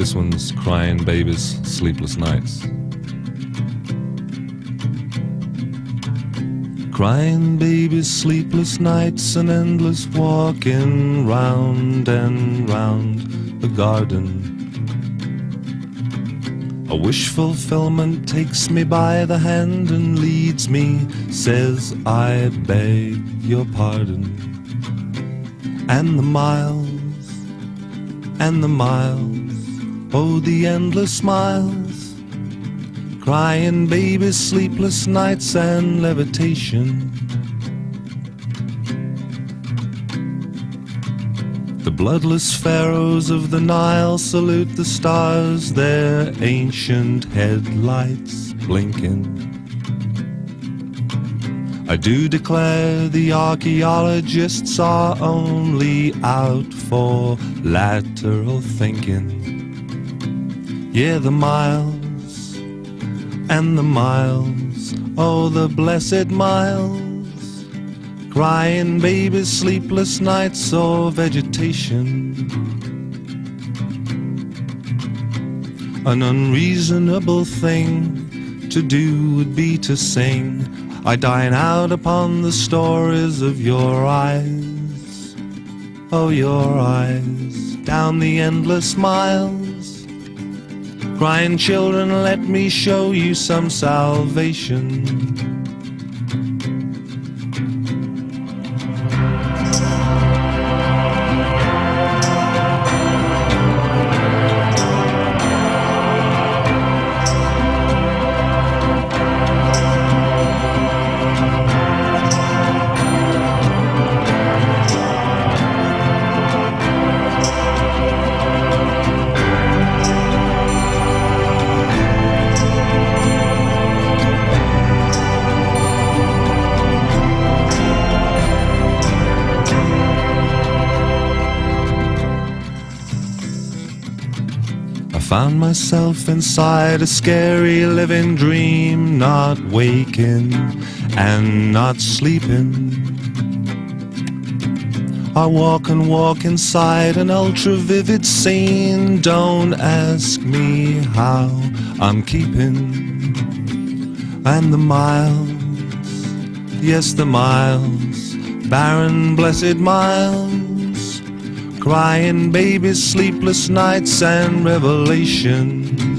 This one's Crying Babies, Sleepless Nights. Crying babies, sleepless nights, and endless walking round and round the garden. A wish fulfillment takes me by the hand and leads me, says, I beg your pardon. And the miles, and the miles, oh, the endless smiles, Crying babies, sleepless nights, and levitation. The bloodless pharaohs of the Nile salute the stars, their ancient headlights blinking. I do declare the archaeologists are only out for lateral thinking. Yeah, the miles and the miles, oh, the blessed miles. Crying babies, sleepless nights, or vegetation. An unreasonable thing to do would be to sing. I dine out upon the stories of your eyes. Oh, your eyes, down the endless miles. Crying children, let me show you some salvation. Found myself inside a scary living dream, not waking and not sleeping. I walk and walk inside an ultra vivid scene. Don't ask me how I'm keeping. And the miles, yes, the miles, barren, blessed miles crying babies, sleepless nights, and revelation.